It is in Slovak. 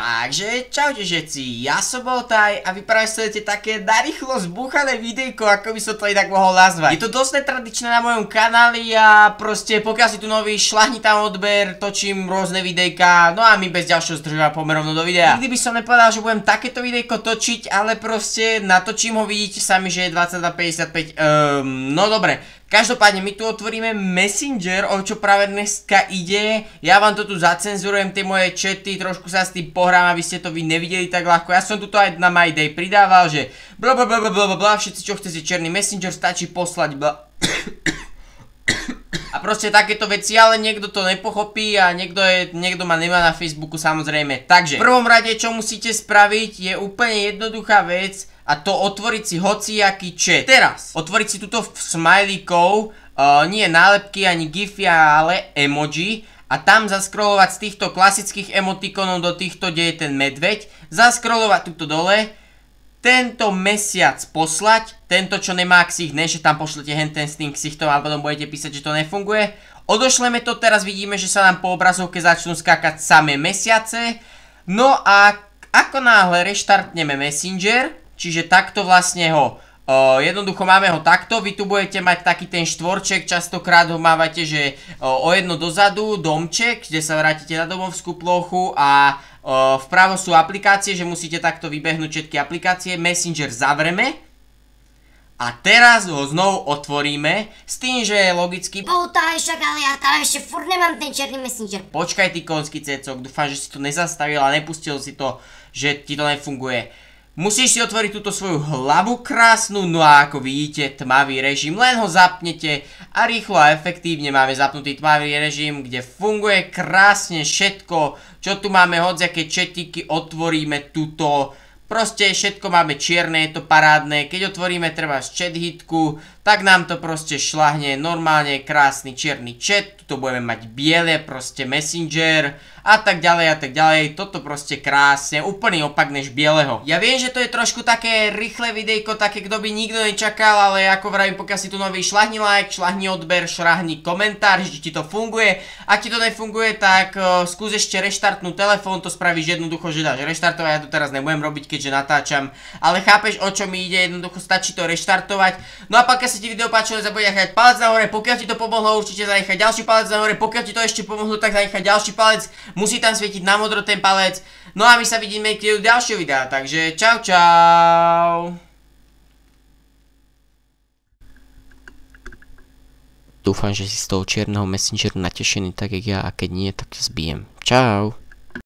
Takže, čaute všetci, ja som Boltaj a vy práve sledujete také narýchlo zbúchané videjko, ako by som to inak mohol nazvať. Je to dosť netradičné na mojom kanáli a proste pokiaľ si tu nový, šlahni tam odber, točím rôzne videjka, no a my bez ďalšieho zdržovania pomerovno do videa. Nikdy by som nepovedal, že budem takéto videjko točiť, ale proste natočím ho, vidíte sami, že je 22.55, um, no dobre. Každopádne my tu otvoríme Messenger, o čo práve dneska ide. Ja vám to tu zacenzurujem, tie moje chaty, trošku sa s tým pohrám, aby ste to vy nevideli tak ľahko. Ja som tu aj na My Day pridával, že bla bla bla bla bla bla, všetci čo chcete černý Messenger, stačí poslať bla... A proste takéto veci, ale niekto to nepochopí a niekto ma nemá na Facebooku samozrejme. Takže v prvom rade čo musíte spraviť je úplne jednoduchá vec a to otvoriť si hociaký chat. Teraz, otvoriť si túto smajlíkov, uh, nie nálepky ani gify, ale emoji a tam zaskrolovať z týchto klasických emotikonov do týchto, kde je ten medveď, zaskrolovať túto dole, tento mesiac poslať, tento čo nemá ksich, ne, že tam pošlete hen ten s tým ksichtom a potom budete písať, že to nefunguje. Odošleme to, teraz vidíme, že sa nám po obrazovke začnú skákať samé mesiace. No a ako náhle reštartneme Messenger, Čiže takto vlastne ho Uh, jednoducho máme ho takto, vy tu budete mať taký ten štvorček, častokrát ho mávate, že uh, o jedno dozadu, domček, kde sa vrátite na domovskú plochu a uh, vpravo sú aplikácie, že musíte takto vybehnúť všetky aplikácie, Messenger zavreme a teraz ho znovu otvoríme s tým, že je logicky... Poutaj však, ale ja tam ešte furt nemám ten černý Messenger. Počkaj ty konský cecok, dúfam, že si to nezastavil a nepustil si to, že ti to nefunguje. Musíš si otvoriť túto svoju hlavu krásnu, no a ako vidíte, tmavý režim, len ho zapnete a rýchlo a efektívne máme zapnutý tmavý režim, kde funguje krásne všetko, čo tu máme, hodziaké četiky, otvoríme túto, proste všetko máme čierne, je to parádne, keď otvoríme treba z chat hitku, tak nám to proste šlahne normálne krásny čierny chat, tuto budeme mať biele, proste messenger, a tak ďalej a tak ďalej. Toto proste krásne, úplný opak než bieleho. Ja viem, že to je trošku také rýchle videjko, také kto by nikto nečakal, ale ako vravím, pokiaľ si tu nový šlahni like, šlahni odber, šlahni komentár, že ti to funguje. Ak ti to nefunguje, tak uh, skús ešte reštartnúť telefón, to spravíš jednoducho, že dáš reštartovať, ja to teraz nebudem robiť, keďže natáčam. Ale chápeš, o čo mi ide, jednoducho stačí to reštartovať. No a pokiaľ sa ti video páčilo, nezabudni nechať palec nahore, pokiaľ ti to pomohlo, určite zanechať ďalší palec nahore, pokiaľ ti to ešte pomohlo, tak zanechať ďalší palec musí tam svietiť na modro ten palec. No a my sa vidíme v ďalšieho videa, takže čau čau. Dúfam, že si z toho čierneho messengeru natešený tak jak ja a keď nie, tak zbijem. Čau.